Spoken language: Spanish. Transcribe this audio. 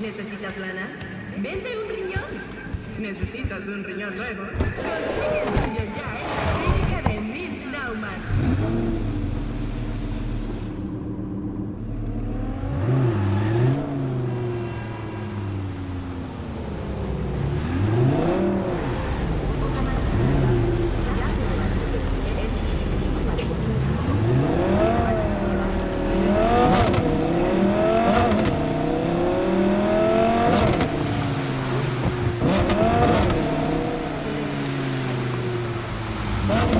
¿Necesitas lana? Vende un riñón. ¿Necesitas un riñón nuevo? Consigue el tuyo ya Bye.